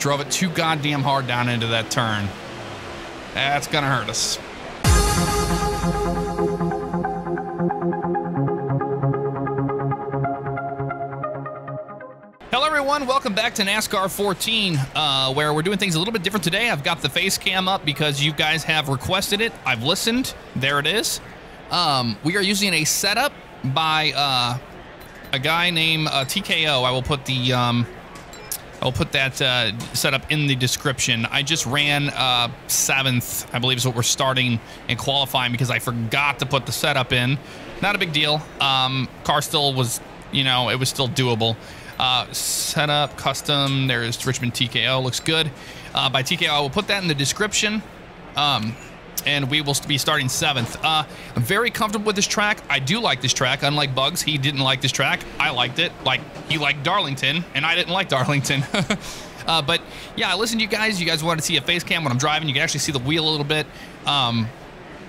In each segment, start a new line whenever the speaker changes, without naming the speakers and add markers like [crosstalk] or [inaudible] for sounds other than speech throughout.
Drove it too goddamn hard down into that turn. That's gonna hurt us. Hello, everyone. Welcome back to NASCAR 14, uh, where we're doing things a little bit different today. I've got the face cam up because you guys have requested it. I've listened. There it is. Um, we are using a setup by uh, a guy named uh, TKO. I will put the um, I will put that uh, setup in the description. I just ran uh, seventh, I believe is what we're starting and qualifying because I forgot to put the setup in. Not a big deal. Um, car still was, you know, it was still doable. Uh, setup, custom, there's Richmond TKO, looks good. Uh, by TKO, I will put that in the description. Um, and we will be starting seventh. Uh, I'm very comfortable with this track. I do like this track. Unlike Buggs, he didn't like this track. I liked it. Like he liked Darlington, and I didn't like Darlington. [laughs] uh, but yeah, I listened to you guys. You guys wanted to see a face cam when I'm driving. You can actually see the wheel a little bit. Um,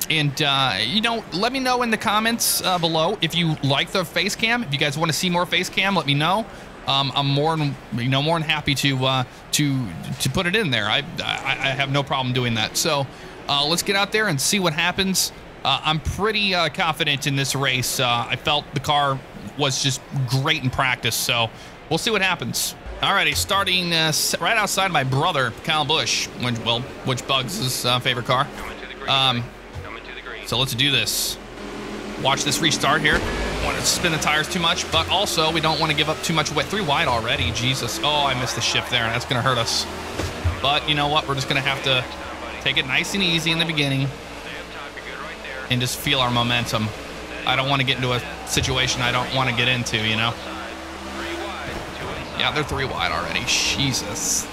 and uh, you know, let me know in the comments uh, below if you like the face cam. If you guys want to see more face cam, let me know. Um, I'm more than you know more than happy to uh, to to put it in there. I, I, I have no problem doing that. So uh, let's get out there and see what happens. Uh, I'm pretty uh, confident in this race. Uh, I felt the car was just great in practice, so we'll see what happens. Alrighty, starting uh, right outside my brother, Kyle Busch, which, well, which Buggs' his uh, favorite car. Um, so let's do this. Watch this restart here. Want to spin the tires too much, but also we don't want to give up too much weight. Three wide already, Jesus. Oh, I missed the shift there, and that's going to hurt us. But you know what? We're just going to have to take it nice and easy in the beginning and just feel our momentum. I don't want to get into a situation I don't want to get into, you know? Yeah, they're three wide already. Jesus.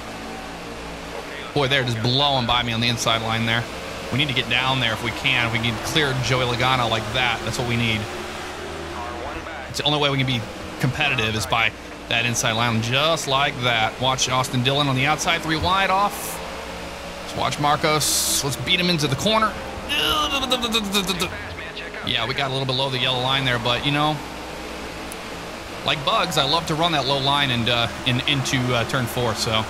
Boy, they're just blowing by me on the inside line there. We need to get down there if we can. If we can clear Joey Logano like that, that's what we need. It's the only way we can be competitive is by that inside line, just like that. Watch Austin Dillon on the outside, three wide off. Let's watch Marcos. Let's beat him into the corner. Yeah, we got a little below the yellow line there, but you know, like Buggs, I love to run that low line and uh, in, into uh, turn four. So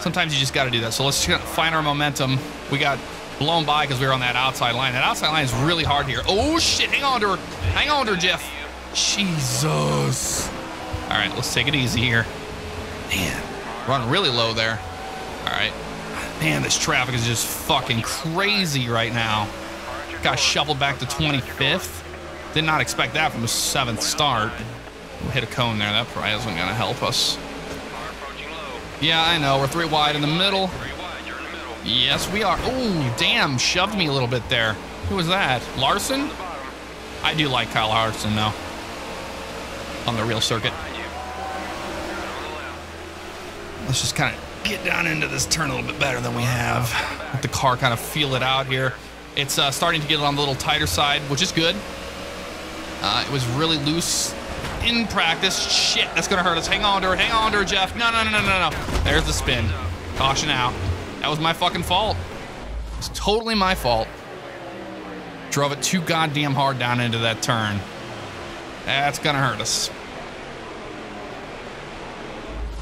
sometimes you just got to do that. So let's find our momentum. We got blown by because we were on that outside line. That outside line is really hard here. Oh shit! Hang on to her. Hang on to her, Jeff. Jesus. All right, let's take it easy here. Man, run really low there. All right. Man, this traffic is just fucking crazy right now. Got shuffled back to 25th. Did not expect that from a seventh start. We'll hit a cone there. That probably isn't going to help us. Yeah, I know. We're three wide in the middle. Yes, we are. Oh, damn. Shoved me a little bit there. Who was that? Larson? I do like Kyle Larson, though. On the real circuit. Let's just kind of get down into this turn a little bit better than we have. Let the car kind of feel it out here. It's uh, starting to get on the little tighter side, which is good. Uh, it was really loose in practice. Shit, that's going to hurt us. Hang on to her. Hang on to her, Jeff. No, no, no, no, no, no. There's the spin. Caution out. That was my fucking fault. It's totally my fault. Drove it too goddamn hard down into that turn. That's going to hurt us.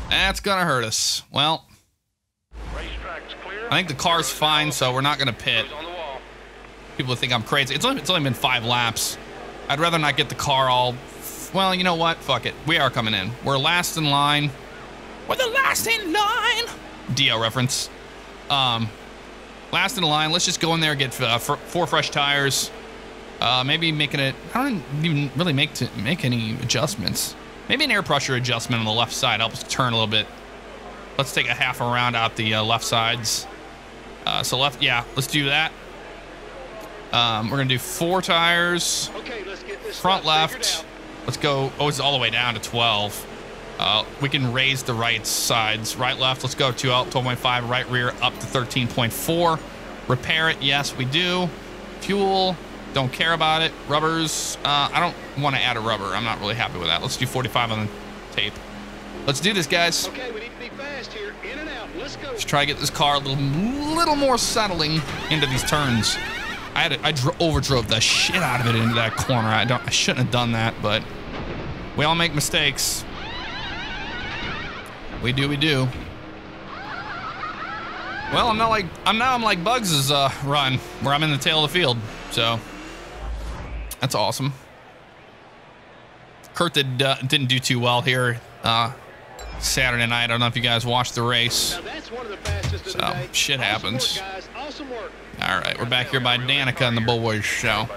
That's going to hurt us. Well, I think the car's fine, so we're not going to pit. People think I'm crazy. It's only, it's only been five laps. I'd rather not get the car all... Well, you know what? Fuck it. We are coming in. We're last in line. We're the last in line. Dio reference. Um, last in line. Let's just go in there and get uh, four fresh tires. Uh, maybe making it... I don't even really make to make any adjustments. Maybe an air pressure adjustment on the left side helps turn a little bit. Let's take a half around out the uh, left sides. Uh, so left, yeah, let's do that. Um, we're gonna do four tires.
Okay, let's get this
front left. Let's go. Oh, it's all the way down to 12. Uh, we can raise the right sides. Right, left. Let's go to 12.5. Right rear up to 13.4. Repair it. Yes, we do. Fuel. Don't care about it. Rubbers. Uh, I don't want to add a rubber. I'm not really happy with that. Let's do 45 on the tape. Let's do this, guys.
Okay, we need to be fast here. In and out. Let's go.
Let's try to get this car a little, little more settling into these turns. I had to, I dro overdrove the shit out of it into that corner. I don't I shouldn't have done that, but we all make mistakes. We do, we do. Well, I'm not like I'm now. I'm like Buggs' uh, run, where I'm in the tail of the field. So that's awesome. Kurt did uh, didn't do too well here uh, Saturday night. I don't know if you guys watched the race.
Now that's one of the
So,
day.
shit
Awesome
happens.
work. Awesome.
All right, we're back here by Danica and the Bullboys show.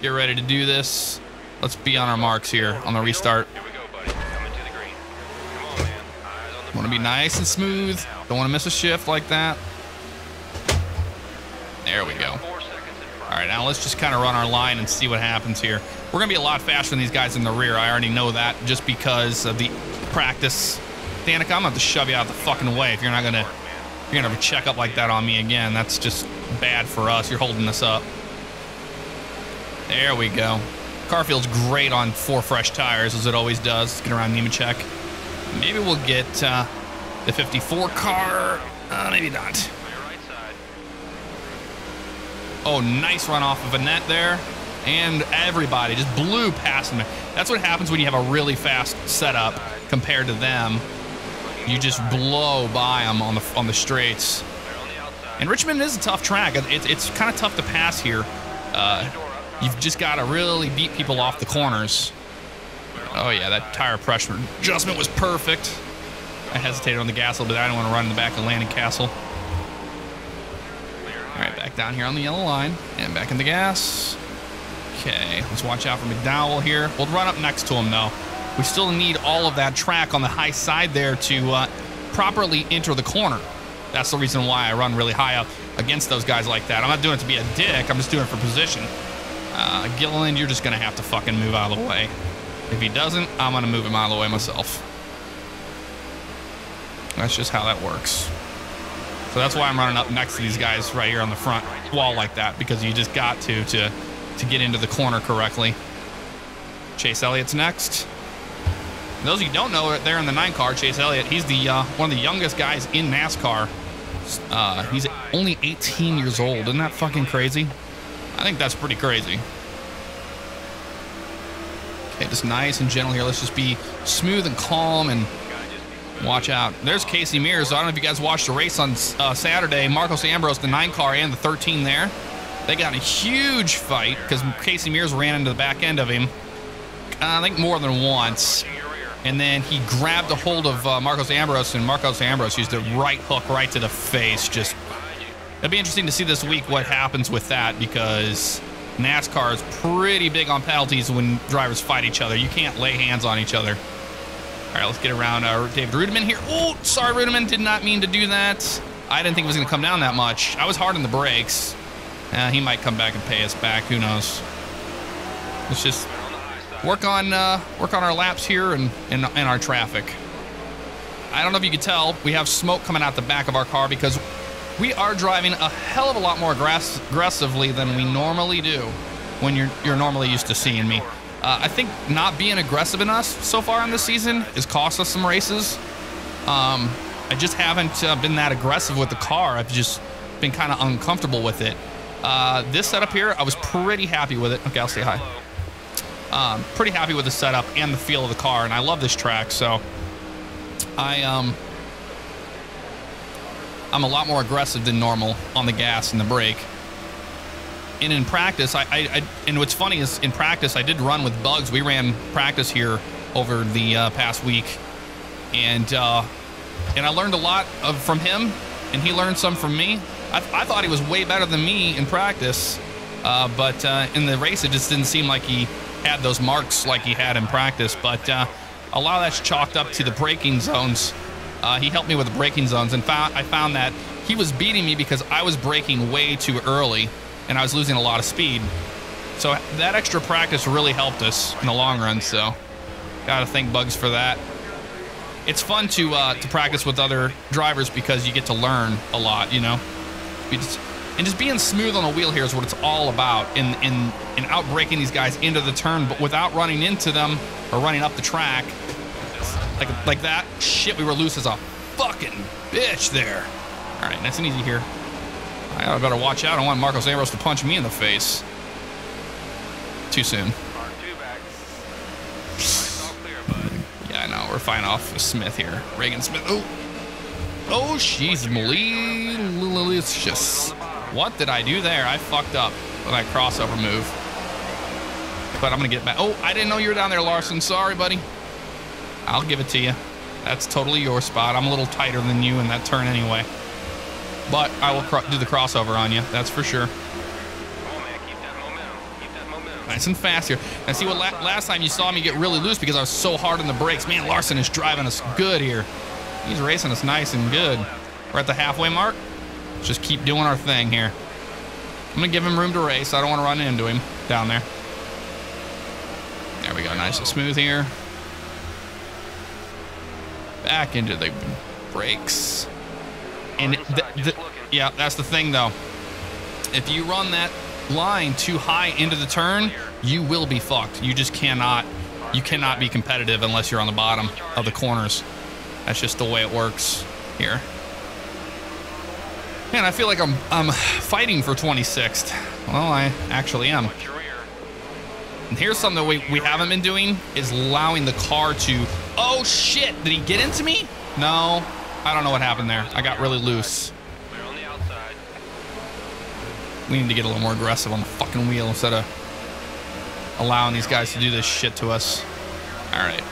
Get ready to do this. Let's be on our marks here on the restart.
Here we go, buddy. Coming to the green. Come on, man. Eyes on the
Want to be nice and smooth. Don't want to miss a shift like that. There we go.
Four seconds in front.
All right, now let's just kind of run our line and see what happens here. We're going to be a lot faster than these guys in the rear. I already know that just because of the practice. Danica, I'm going to have to shove you out the fucking way if you're not going to you're going to check up like that on me again. That's just bad for us. You're holding us up. There we go. Car feels great on four fresh tires, as it always does. Let's get around Nemechek. Maybe we'll get uh, the 54 car. Uh, maybe not. Oh, nice run off of a net there. And everybody just blew past him. That's what happens when you have a really fast setup compared to them. You just blow by them on the on the straights. And Richmond is a tough track. It's, kind of tough to pass here. Uh, you've just got to really beat people off the corners. Oh yeah, that tire pressure adjustment was perfect. I hesitated on the gas a little bit. I didn't want to run in the back of Landon Cassill. Down here on the yellow line and back in the gas. Okay, let's watch out for McDowell here. We'll run up next to him though. We still need all of that track on the high side there to uh, properly enter the corner. That's the reason why I run really high up against those guys like that. I'm not doing it to be a dick. I'm just doing it for position. Uh, Gilliland, you're just gonna have to fucking move out of the way. If he doesn't, I'm gonna move him out of the way myself. That's just how that works. So that's why I'm running up next to these guys right here on the front wall like that because you just got to to to get into the corner correctly. Chase Elliott's next. Those of you don't know, there in the nine car, Chase Elliott, he's the uh, one of the youngest guys in NASCAR. Uh, he's only 18 years old. Isn't that fucking crazy? I think that's pretty crazy. Okay, just nice and gentle here. Let's just be smooth and calm and watch out. There's Casey Mears. I don't know if you guys watched the race on uh, Saturday. Marcos Ambrose, the 9 car, and the 13 there. They got a huge fight because Casey Mears ran into the back end of him, I think more than once. And then he grabbed a hold of uh, Marcos Ambrose, and Marcos Ambrose used a right hook right to the face. Just It'll be interesting to see this week what happens with that because NASCAR is pretty big on penalties when drivers fight each other. You can't lay hands on each other. All right, let's get around uh, David Reutimann here. Oh, sorry, Reutimann. Did not mean to do that. I didn't think it was going to come down that much. I was hard on the brakes. Uh, he might come back and pay us back. Who knows? Let's just work on uh, work on our laps here and, and and our traffic. I don't know if you can tell, we have smoke coming out the back of our car because we are driving a hell of a lot more aggress- aggressively than we normally do when you're you're normally used to seeing me. Uh, I think not being aggressive enough so far in this season has cost us some races. Um, I just haven't uh, been that aggressive with the car. I've just been kind of uncomfortable with it. Uh, this setup here, I was pretty happy with it. Okay, I'll say hi um, pretty happy with the setup and the feel of the car, and I love this track. So I um I'm a lot more aggressive than normal on the gas and the brake. And in practice, I, I, I and what's funny is in practice I did run with Buggs. We ran practice here over the uh, past week, and uh, and I learned a lot of, from him, and he learned some from me. I, I thought he was way better than me in practice, uh, but uh, in the race it just didn't seem like he had those marks like he had in practice. But uh, a lot of that's chalked up to the braking zones. Uh, he helped me with the braking zones, and found, I found that he was beating me because I was braking way too early, and I was losing a lot of speed. So that extra practice really helped us in the long run. So, gotta thank Buggs for that. It's fun to uh, to practice with other drivers because you get to learn a lot. You know, You just- and just being smooth on the wheel here is what it's all about. In in in out braking these guys into the turn, but without running into them or running up the track like like that. Shit, we were loose as a fucking bitch there. All right, nice and easy here. I better watch out. I don't want Marcos Ambrose to punch me in the face. Too soon. Yeah, I know. We're fine off with Smith here. Regan Smith. Oh. Oh, she's malicious. What did I do there? I fucked up with that crossover move. But I'm gonna get back. Oh, I didn't know you were down there, Larson. Sorry, buddy. I'll give it to you. That's totally your spot. I'm a little tighter than you in that turn anyway. But I will do the crossover on you. That's for sure. Nice and fast here. And see what la- last time you saw me get really loose because I was so hard on the brakes. Man, Larson is driving us good here. He's racing us nice and good. We're at the halfway mark. Let's just keep doing our thing here. I'm gonna give him room to race. I don't want to run into him down there. There we go. Nice and smooth here. Back into the brakes. And the,
inside,
the,
just looking.
yeah, that's the thing though. If you run that line too high into the turn, you will be fucked. You just cannot, you cannot be competitive unless you're on the bottom of the corners. That's just the way it works here. Man, I feel like I'm I'm fighting for 26th. Well, I actually am.
Watch your rear.
And here's something that we, we haven't been doing is allowing the car to. Oh shit! Did he get into me? No, I don't know what happened there. I got really loose. We need to get a little more aggressive on the fucking wheel instead of allowing these guys to do this shit to us. All right.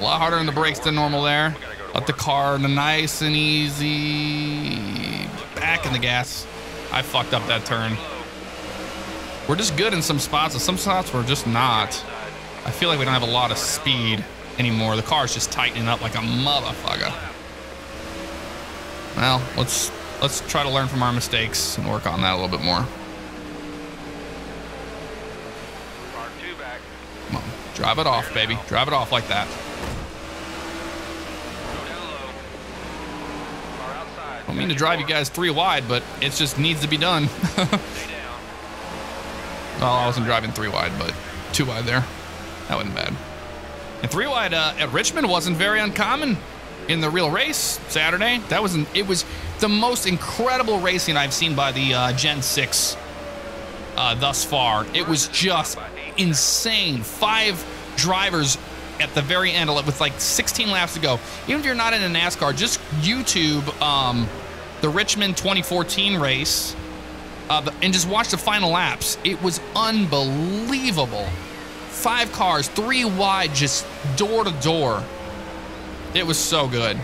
A lot harder on the brakes than normal there. Let the car nice and easy. Back in the gas. I fucked up that turn. We're just good in some spots, and some spots we're just not. I feel like we don't have a lot of speed anymore. The car's just tightening up like a motherfucker. Well, let's let's try to learn from our mistakes and work on that a little bit more.
Car two back.
Come on, drive it off, baby. Drive it off like that.
Go down low. Car outside.
I don't mean to drive you guys three wide, but it just needs to be done. [laughs] Well, I wasn't driving three wide, but two wide there. That wasn't bad. And three wide uh, at Richmond wasn't very uncommon in the real race Saturday. That was an, it was the most incredible racing I've seen by the uh, Gen Six uh, thus far. It was just insane. Five drivers at the very end of it with like 16 laps to go. Even if you're not in a NASCAR, just YouTube um, the Richmond 2014 race uh, and just watch the final laps. It was unbelievable. Five cars, three wide, just door to door. It was so good.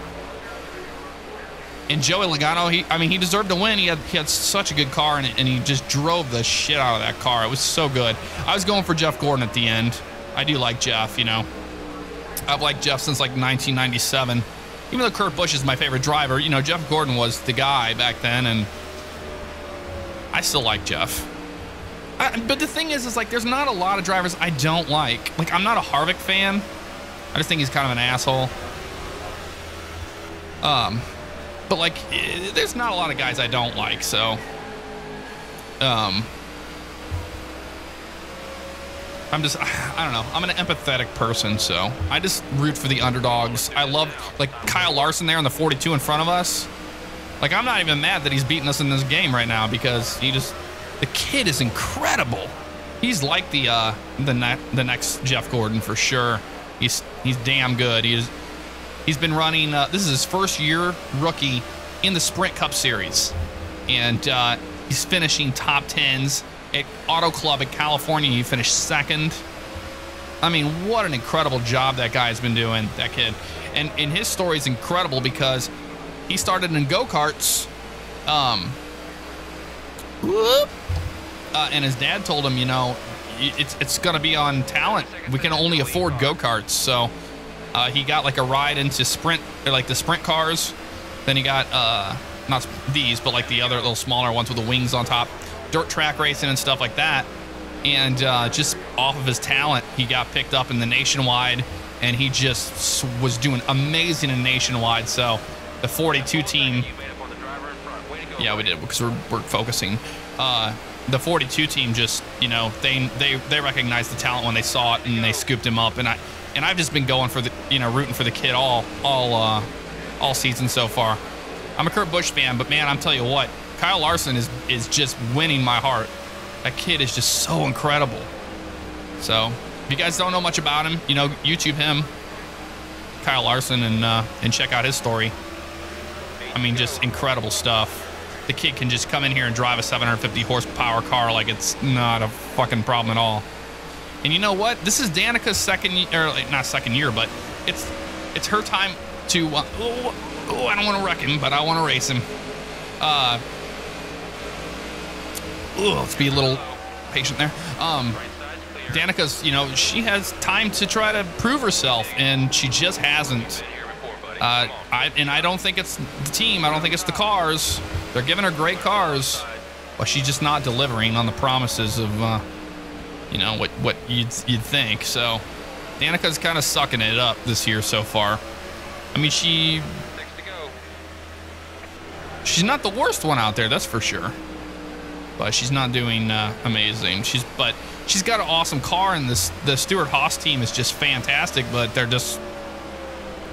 And Joey Logano, he, I mean, he deserved to win. He had, he had such a good car, and, and he just drove the shit out of that car. It was so good. I was going for Jeff Gordon at the end. I do like Jeff, you know. I've liked Jeff since like 1997. Even though Kurt Busch is my favorite driver, you know, Jeff Gordon was the guy back then, and I still like Jeff. I, but the thing is, is like, there's not a lot of drivers I don't like. Like, I'm not a Harvick fan. I just think he's kind of an asshole. Um, but like, eh, there's not a lot of guys I don't like. So, um, I'm just, [sighs] I don't know. I'm an empathetic person, so I just root for the underdogs. I love like Kyle Larson there in the 42 in front of us. Like, I'm not even mad that he's beating us in this game right now because he just, the kid is incredible. He's like the uh, the ne- the next Jeff Gordon for sure. He's he's damn good. He's he's been running. Uh, this is his first year rookie in the Sprint Cup Series, and uh, he's finishing top tens at Auto Club in California. He finished second. I mean, what an incredible job that guy's been doing. That kid, and and his story is incredible because he started in go karts. Um, whoop, uh, and his dad told him, you know, it's it's gonna be on talent. We can only afford go karts, so uh, he got like a ride into sprint, or like the sprint cars. Then he got uh, not these, but like the other little smaller ones with the wings on top, dirt track racing and stuff like that. And uh, just off of his talent, he got picked up in the nationwide, and he just was doing amazing in nationwide. So the 42 team yeah, we did because we're, we're focusing. Uh, the 42 team just, you know, they they they recognized the talent when they saw it and they scooped him up. And I and I've just been going for the, you know, rooting for the kid all all uh, all season so far. I'm a Kurt Busch fan, but man, I'm telling you what, Kyle Larson is is just winning my heart. That kid is just so incredible. So, if you guys don't know much about him, you know, YouTube him. Kyle Larson and uh, and check out his story. I mean, just incredible stuff. The kid can just come in here and drive a 750 horsepower car like it's not a fucking problem at all. And you know what? This is Danica's second, or not second year, but it's it's her time to. Uh, oh, oh, I don't want to wreck him, but I want to race him. Uh, oh, let's be a little patient there. Um. Danica's, you know, she has time to try to prove herself, and she just hasn't. Uh, I and I don't think it's the team. I don't think it's the cars. They're giving her great cars, but she's just not delivering on the promises of, uh, you know, what what you'd you'd think. So, Danica's kind of sucking it up this year so far. I mean, she she's not the worst one out there, that's for sure. But she's not doing uh, amazing. She's but she's got an awesome car, and this the Stewart Haas team is just fantastic. But they're just,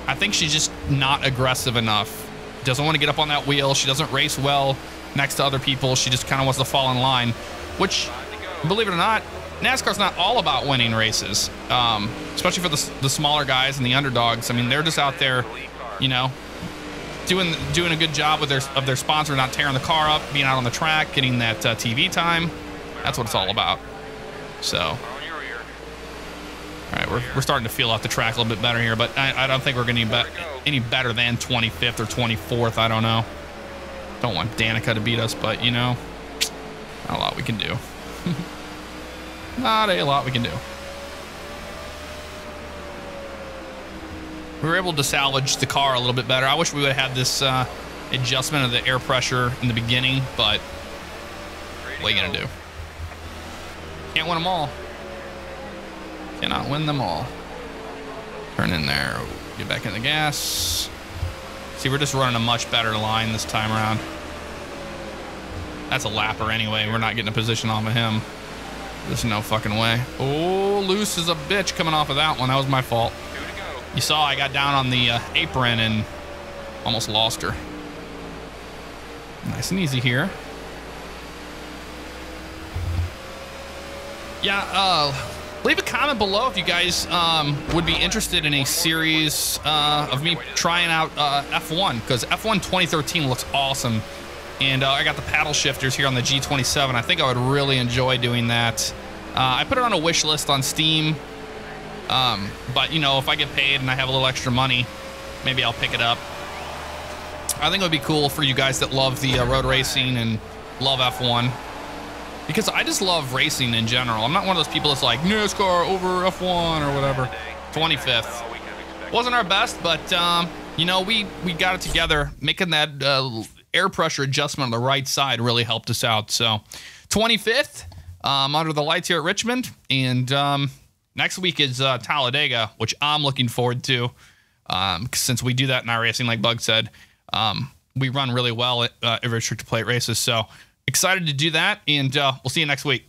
I think she's just not aggressive enough. Doesn't want to get up on that wheel. She doesn't race well next to other people. She just kind of wants to fall in line, which, believe it or not, NASCAR's not all about winning races, um, especially for the, the smaller guys and the underdogs. I mean, they're just out there, you know, doing doing a good job with their of their sponsor, not tearing the car up, being out on the track, getting that uh, TV time. That's what it's all about. So, all right, we're, we're starting to feel off the track a little bit better here, but I, I don't think we're going to be, any better than 25th or 24th. I don't know. Don't want Danica to beat us, but you know, not a lot we can do. [laughs] not a lot we can do. we were able to salvage the car a little bit better. I wish we would have had this uh, adjustment of the air pressure in the beginning, but what are you gonna do? Can't win them all. Cannot win them all. Turn in there. Get back in the gas. See, we're just running a much better line this time around. That's a lapper anyway. We're not getting a position off of him. There's no fucking way. Oh, loose is a bitch coming off of that one. That was my fault. You saw I got down on the uh, apron and almost lost her. Nice and easy here. Yeah, uh, leave a comment below if you guys um, would be interested in a series uh, of me trying out uh, F1 because F1 2013 looks awesome. And uh, I got the paddle shifters here on the G27. I think I would really enjoy doing that. Uh, I put it on a wish list on Steam. Um, but you know, if I get paid and I have a little extra money, maybe I'll pick it up. I think it would be cool for you guys that love the uh, road racing and love F1. Because I just love racing in general. I'm not one of those people that's like NASCAR over F1 or whatever. 25th.
All we can expect.
Wasn't our best, but um, you know, we we got it together. Making that uh, air pressure adjustment on the right side really helped us out. So, 25th um, under the lights here at Richmond, and um, next week is uh, Talladega, which I'm looking forward to. Um, since we do that in our racing, like Bug said, um, we run really well at uh, restricted plate races. So excited to do that, and uh, we'll see you next week.